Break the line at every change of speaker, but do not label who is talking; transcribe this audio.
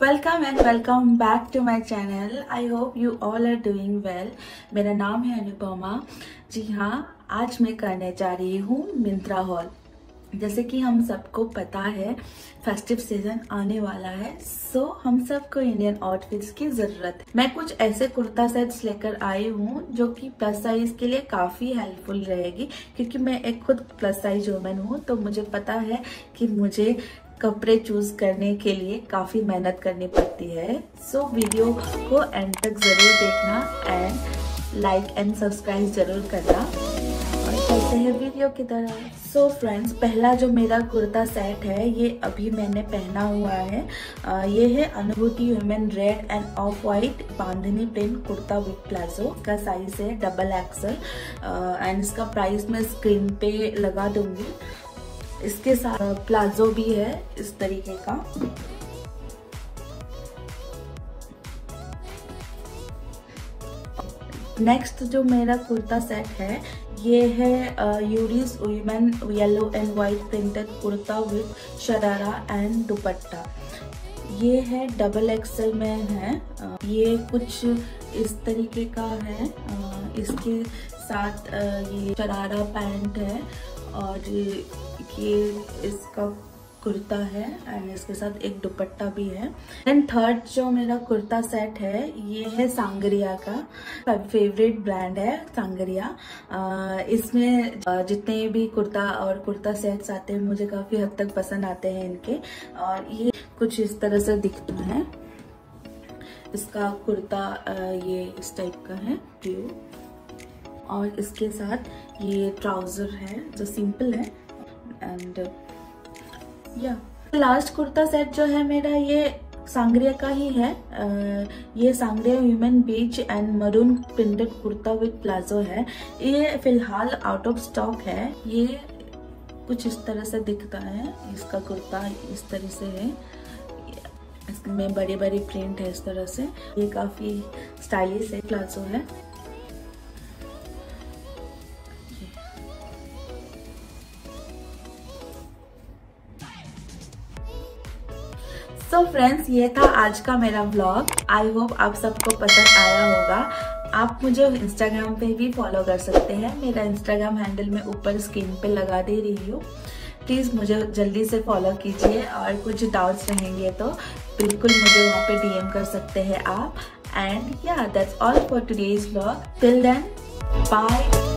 Welcome and welcome back to my channel I hope you all are doing well मेरा नाम है अनुपमा जी हाँ आज मैं करने जा रही हूँ मिंत्रा हॉल जैसे कि हम सबको पता है फेस्टिव सीज़न आने वाला है सो so, हम सबको इंडियन आउटफिट्स की ज़रूरत है। मैं कुछ ऐसे कुर्ता सेट्स लेकर आई हूँ जो कि प्लस साइज़ के लिए काफ़ी हेल्पफुल रहेगी क्योंकि मैं एक खुद प्लस साइज़ वुमेन हूँ तो मुझे पता है कि मुझे कपड़े चूज़ करने के लिए काफ़ी मेहनत करनी पड़ती है। सो so, वीडियो को एंड तक ज़रूर देखना एंड लाइक एंड सब्सक्राइब ज़रूर करना। चलते हैं वीडियो की तरह। सो so फ्रेंड्स पहला जो मेरा कुर्ता सेट है ये अभी मैंने पहना हुआ है। आ, ये है Anubhuti women red and off white bandhani print kurta with palazzo का साइज़ है डबल एक्सल एंड इसका प्राइस मैं स्क्रीन पे लगा दूँगी। इसके साथ प्लाजो भी है इस तरीके का। नेक्स्ट जो मेरा कुर्ता सेट है, ये है यूरिस women yellow and white printed kurta with sharara and dupatta. ये है डबल एक्सल में है। ये कुछ इस तरीके का है। इसके साथ ये शरारा पैंट है और ये इसका कुर्ता है एंड इसके साथ एक दुपट्टा भी है। एंड थर्ड जो मेरा कुर्ता सेट है, ये है सांगरिया का। फेवरेट ब्रांड है सांगरिया। इसमें जितने भी कुर्ता और कुर्ता सेट्स आते हैं, मुझे काफ़ी हद तक पसंद आते हैं इनके। और ये कुछ इस तरह से दिखता है। इसका कुर्ता ये इस टाइप का है ब्लू और इसके साथ ये ट्राउज़र है, जो सिंपल है। एंड या लास्ट कुर्ता सेट जो है मेरा ये सांग्रिया का ही है आ, ये Sangria women beige and maroon printed kurta with palazzo है ये फ़िलहाल आउट ऑफ़ स्टॉक है ये कुछ इस तरह से दिखता है इसका कुर्ता इस तरह से है इसमें बड़ी बड़ी प्रिंट है इस तरह से ये काफ़ी स्टाइलिश है प्लाजो है सो so फ्रेंड्स ये था आज का मेरा ब्लॉग आई होप आप सबको पसंद आया होगा. आप मुझे इंस्टाग्राम पे भी फॉलो कर सकते हैं. मेरा इंस्टाग्राम हैंडल में ऊपर स्क्रीन पे लगा दे रही हूँ. प्लीज़ मुझे जल्दी से फॉलो कीजिए और कुछ डाउट्स रहेंगे तो बिल्कुल मुझे वहाँ पे डीएम कर सकते हैं आप. एंड या that's all for today's blog till then bye